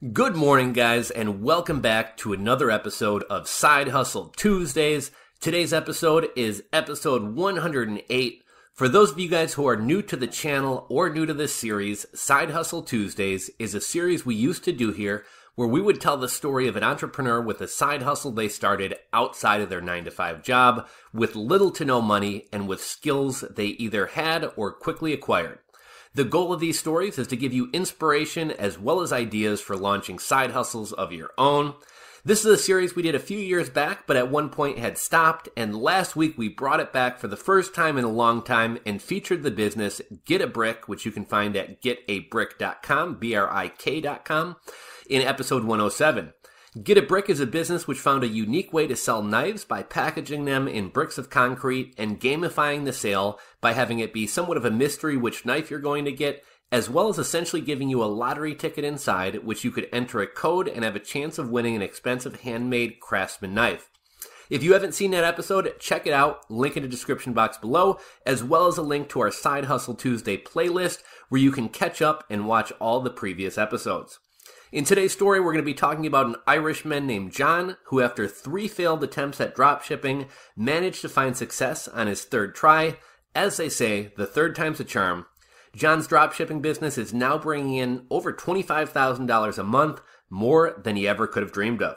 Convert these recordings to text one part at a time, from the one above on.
Good morning, guys, and welcome back to another episode of Side Hustle Tuesdays. Today's episode is episode 108. For those of you guys who are new to the channel or new to this series, Side Hustle Tuesdays is a series we used to do here where we would tell the story of an entrepreneur with a side hustle they started outside of their 9 to 5 job with little to no money and with skills they either had or quickly acquired. The goal of these stories is to give you inspiration as well as ideas for launching side hustles of your own. This is a series we did a few years back, but at one point had stopped, and last week we brought it back for the first time in a long time and featured the business GetABrik, which you can find at getabrik.com, B-R-I-K.com, in episode 107. GetABrik is a business which found a unique way to sell knives by packaging them in bricks of concrete and gamifying the sale by having it be somewhat of a mystery which knife you're going to get, as well as essentially giving you a lottery ticket inside, which you could enter a code and have a chance of winning an expensive handmade craftsman knife. If you haven't seen that episode, check it out. Link in the description box below, as well as a link to our Side Hustle Tuesday playlist where you can catch up and watch all the previous episodes. In today's story, we're going to be talking about an Irishman named John who, after three failed attempts at dropshipping, managed to find success on his third try. As they say, the third time's a charm. John's dropshipping business is now bringing in over $25,000 a month, more than he ever could have dreamed of.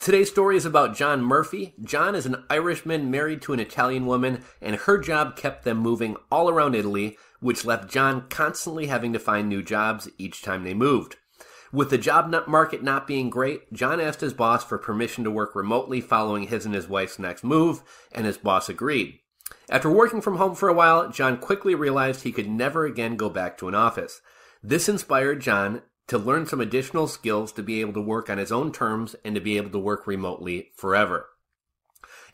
Today's story is about John Murphy. John is an Irishman married to an Italian woman, and her job kept them moving all around Italy, which left John constantly having to find new jobs each time they moved. With the job market not being great, John asked his boss for permission to work remotely following his and his wife's next move, and his boss agreed. After working from home for a while, John quickly realized he could never again go back to an office. This inspired John to learn some additional skills to be able to work on his own terms and to be able to work remotely forever.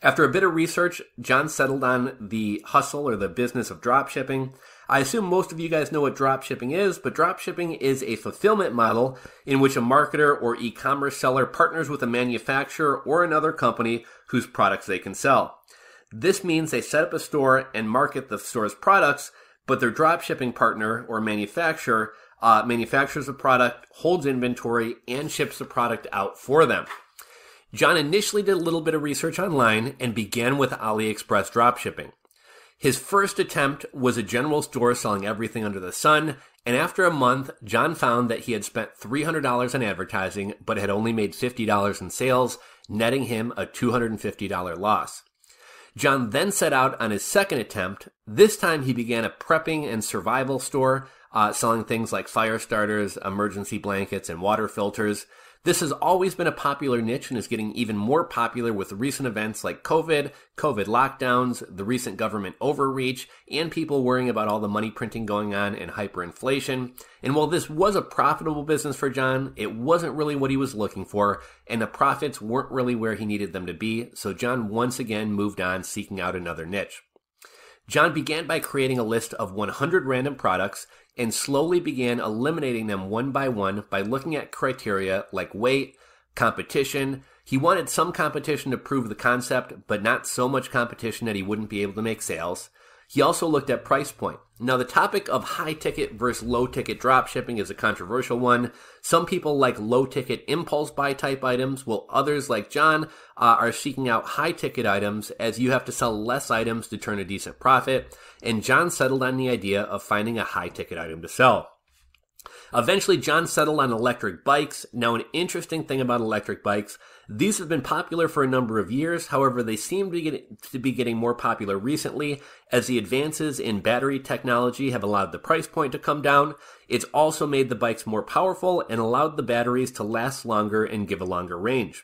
After a bit of research, John settled on the hustle or the business of dropshipping. I assume most of you guys know what dropshipping is, but dropshipping is a fulfillment model in which a marketer or e-commerce seller partners with a manufacturer or another company whose products they can sell. This means they set up a store and market the store's products, but their dropshipping partner or manufacturer uh, manufactures the product, holds inventory, and ships the product out for them. John initially did a little bit of research online and began with AliExpress dropshipping. His first attempt was a general store selling everything under the sun, and after a month, John found that he had spent $300 on advertising but had only made $50 in sales, netting him a $250 loss. John then set out on his second attempt. This time he began a prepping and survival store, uh, selling things like fire starters, emergency blankets, and water filters. This has always been a popular niche and is getting even more popular with recent events like COVID, COVID lockdowns, the recent government overreach, and people worrying about all the money printing going on and hyperinflation. And while this was a profitable business for John, it wasn't really what he was looking for, and the profits weren't really where he needed them to be, so John once again moved on seeking out another niche. John began by creating a list of 100 random products and slowly began eliminating them one by one by looking at criteria like weight, competition. He wanted some competition to prove the concept, but not so much competition that he wouldn't be able to make sales. He also looked at price point. Now, the topic of high ticket versus low ticket drop shipping is a controversial one. Some people like low ticket impulse buy type items, while others, like John, uh, are seeking out high ticket items as you have to sell less items to turn a decent profit. And John settled on the idea of finding a high ticket item to sell. Eventually, John settled on electric bikes. Now, an interesting thing about electric bikes, these have been popular for a number of years. However, they seem to be, getting, to be getting more popular recently as the advances in battery technology have allowed the price point to come down. It's also made the bikes more powerful and allowed the batteries to last longer and give a longer range.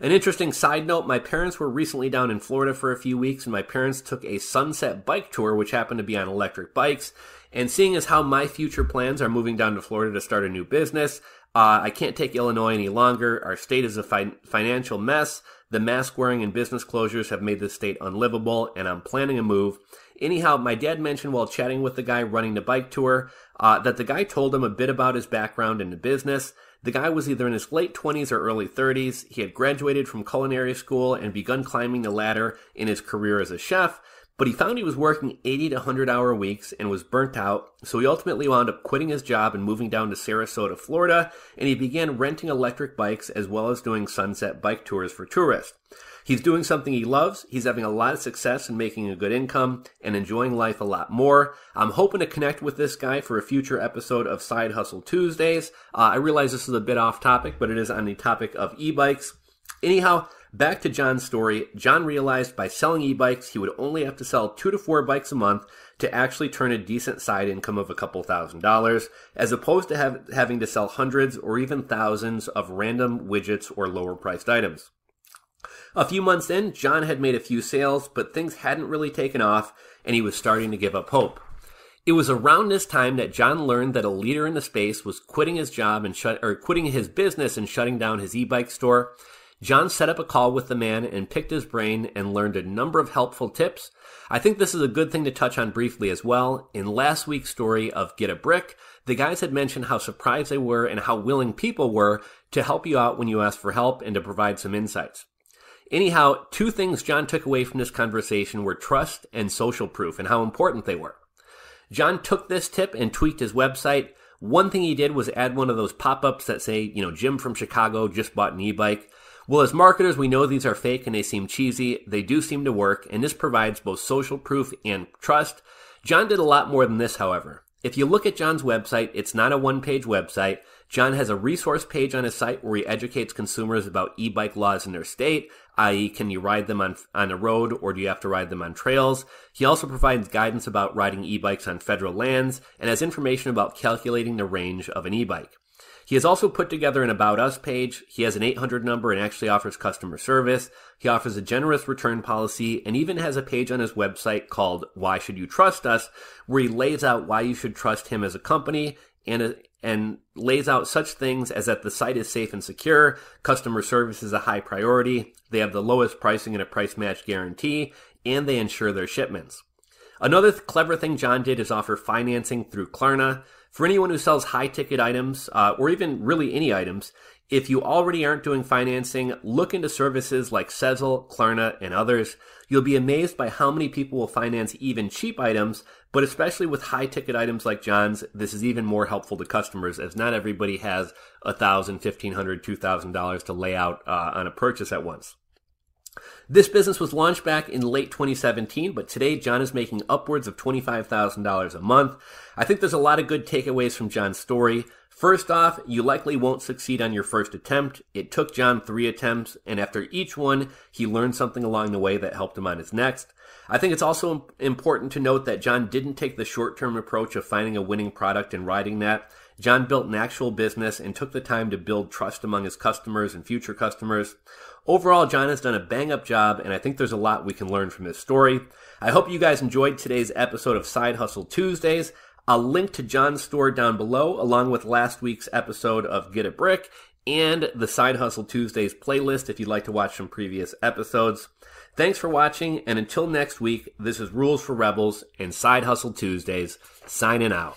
An interesting side note, my parents were recently down in Florida for a few weeks and my parents took a sunset bike tour, which happened to be on electric bikes. And seeing as how my future plans are moving down to Florida to start a new business, uh, I can't take Illinois any longer. Our state is a fi- financial mess. The mask wearing and business closures have made the state unlivable, and I'm planning a move. Anyhow, my dad mentioned while chatting with the guy running the bike tour uh, that the guy told him a bit about his background in the business. The guy was either in his late 20s or early 30s. He had graduated from culinary school and begun climbing the ladder in his career as a chef but he found he was working 80 to 100 hour weeks and was burnt out, so he ultimately wound up quitting his job and moving down to Sarasota, Florida, and he began renting electric bikes as well as doing sunset bike tours for tourists. He's doing something he loves. He's having a lot of success and making a good income and enjoying life a lot more. I'm hoping to connect with this guy for a future episode of Side Hustle Tuesdays. Uh, I realize this is a bit off topic, but it is on the topic of e-bikes. Anyhow, back to John's story. John realized by selling e-bikes, he would only have to sell two to four bikes a month to actually turn a decent side income of a couple thousand dollars, as opposed to have, having to sell hundreds or even thousands of random widgets or lower priced items. A few months in, John had made a few sales, but things hadn't really taken off, and he was starting to give up hope. It was around this time that John learned that a leader in the space was quitting his job and shut, or quitting his business and shutting down his e-bike store. John set up a call with the man and picked his brain and learned a number of helpful tips. I think this is a good thing to touch on briefly as well. In last week's story of GetABrik, the guys had mentioned how surprised they were and how willing people were to help you out when you asked for help and to provide some insights. Anyhow, two things John took away from this conversation were trust and social proof and how important they were. John took this tip and tweaked his website. One thing he did was add one of those pop ups that say, you know, Jim from Chicago just bought an e bike. Well, as marketers, we know these are fake and they seem cheesy. They do seem to work, and this provides both social proof and trust. John did a lot more than this, however. If you look at John's website, it's not a one page website. John has a resource page on his site where he educates consumers about e-bike laws in their state, i.e. can you ride them on, on a road or do you have to ride them on trails? He also provides guidance about riding e-bikes on federal lands and has information about calculating the range of an e-bike. He has also put together an About Us page. He has an 800 number and actually offers customer service. He offers a generous return policy and even has a page on his website called Why Should You Trust Us, where he lays out why you should trust him as a company and and lays out such things as that the site is safe and secure, customer service is a high priority, they have the lowest pricing and a price match guarantee, and they insure their shipments. Another th- clever thing John did is offer financing through Klarna. For anyone who sells high ticket items, uh, or even really any items, if you already aren't doing financing, look into services like Sezzle, Klarna, and others. You'll be amazed by how many people will finance even cheap items, but especially with high ticket items like John's, this is even more helpful to customers as not everybody has a thousand, fifteen hundred, two thousand dollars to lay out uh, on a purchase at once. This business was launched back in late 2017, but today John is making upwards of $25,000 a month. I think there's a lot of good takeaways from John's story. First off, you likely won't succeed on your first attempt. It took John three attempts, and after each one, he learned something along the way that helped him on his next. I think it's also important to note that John didn't take the short term approach of finding a winning product and riding that. John built an actual business and took the time to build trust among his customers and future customers. Overall, John has done a bang up job, and I think there's a lot we can learn from his story. I hope you guys enjoyed today's episode of Side Hustle Tuesdays. I'll link to John's store down below, along with last week's episode of GetABrik and the Side Hustle Tuesdays playlist if you'd like to watch some previous episodes. Thanks for watching, and until next week, this is Rules for Rebels and Side Hustle Tuesdays, signing out.